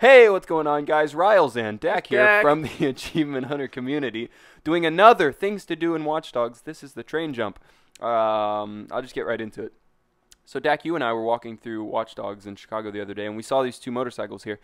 Hey, what's going on, guys? Riles and Dack here Dack. from the Achievement Hunter community, doing another things to do in Watch Dogs. This is the train jump. Um, I'll just get right into it. So, Dack, you and I were walking through Watch Dogs in Chicago the other day, and we saw these two motorcycles here.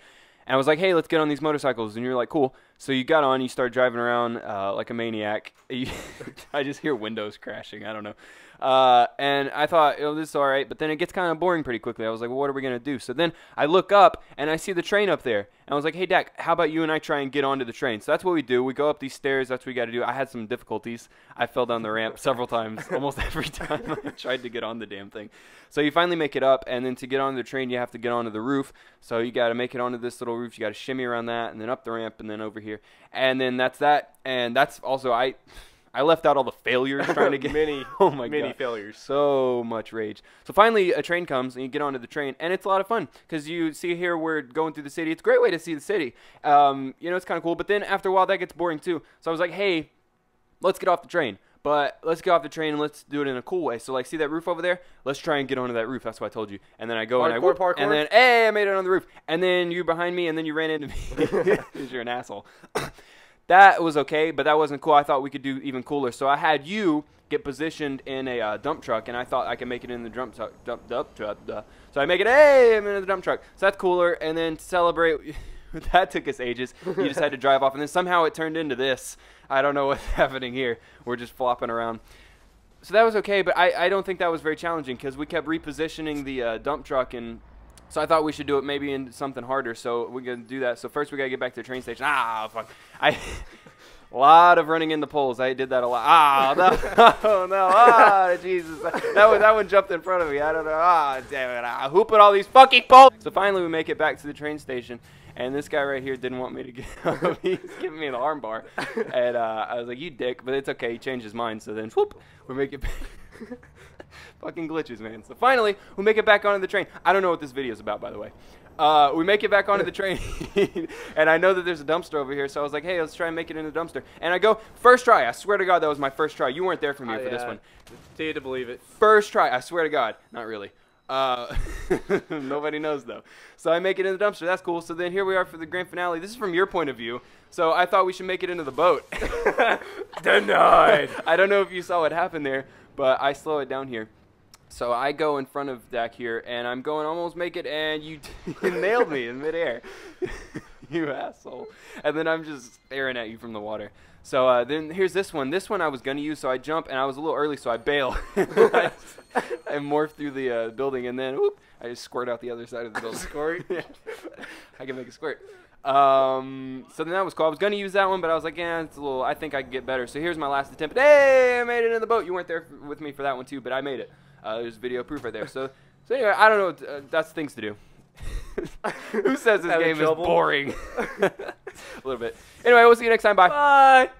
And I was like, "Hey, let's get on these motorcycles." And you're like, "Cool." So you got on, you start driving around uh, like a maniac. I just hear windows crashing. I don't know. Uh, and I thought, oh, this is all right. But then it gets kind of boring pretty quickly. I was like, well, what are we going to do? So then I look up and I see the train up there. And I was like, hey, Dack, how about you and I try and get onto the train? So that's what we do. We go up these stairs. That's what we got to do. I had some difficulties. I fell down the ramp several times, almost every time I tried to get on the damn thing. So you finally make it up. And then to get onto the train, you have to get onto the roof. So you got to make it onto this little roof. You got to shimmy around that and then up the ramp and then over here. And then that's that. And that's also, I. I left out all the failures trying to get many, Oh my many god. failures. So much rage. So finally, a train comes and you get onto the train, and it's a lot of fun because you see here we're going through the city. It's a great way to see the city. Um, you know, it's kind of cool. But then after a while, that gets boring too. So I was like, hey, let's get off the train. But let's get off the train and let's do it in a cool way. So like, see that roof over there? Let's try and get onto that roof. That's what I told you. And then I go and I Parkour, whoop, parkour? and then hey, I made it on the roof. And then you behind me, and then you ran into me because you're an asshole. that was okay, but that wasn't cool. I thought we could do even cooler. So I had you get positioned in a uh, dump truck, and I thought I could make it in the dump truck. Dump, dump truck. Duh. So I make it. Hey, I'm in the dump truck. So that's cooler. And then celebrate. that took us ages. You just had to drive off, and then somehow it turned into this. I don't know what's happening here. We're just flopping around. So that was okay, but I, I don't think that was very challenging because we kept repositioning the uh, dump truck and so I thought we should do it maybe in something harder. So we're gonna do that. So first we gotta get back to the train station. Ah, fuck. I a lot of running in the poles. I did that a lot. Ah, no, oh, no, ah, Jesus. That one, that one jumped in front of me. I don't know. Ah, damn it. I who put all these fucking poles? So finally we make it back to the train station. And this guy right here didn't want me to get up. He's giving me an arm bar. And uh, I was like, you dick. But it's okay. He changed his mind. So then, whoop, we make it back. Fucking glitches, man. So finally, we make it back onto the train. I don't know what this video is about, by the way. Uh, we make it back onto the train, and I know that there's a dumpster over here, so I was like, hey, let's try and make it in the dumpster. And I go, first try. I swear to God, that was my first try. You weren't there for me for this uh, one. Continue to believe it. First try. I swear to God. Not really. Uh, nobody knows, though. So I make it in the dumpster. That's cool. So then here we are for the grand finale. This is from your point of view. So I thought we should make it into the boat. Denied. I don't know if you saw what happened there, but I slow it down here. So I go in front of Dack here, and I'm going almost make it, and you, you nailed me in midair. you asshole. And then I'm just staring at you from the water. So uh, then here's this one. This one I was going to use, so I jump, and I was a little early, so I bail. I, I morph through the uh, building, and then whoop, I just squirt out the other side of the building. Squirt? Yeah. I can make a squirt. Um, so then that was cool. I was gonna use that one, but I was like, yeah, it's a little. I think I can get better. So here's my last attempt. Hey, I made it in the boat. You weren't there with me for that one too, but I made it. Uh, there's video proof right there. So, so anyway, I don't know. Uh, that's things to do. Who says this Having game is boring? a little bit. Anyway, we'll see you next time. Bye. Bye.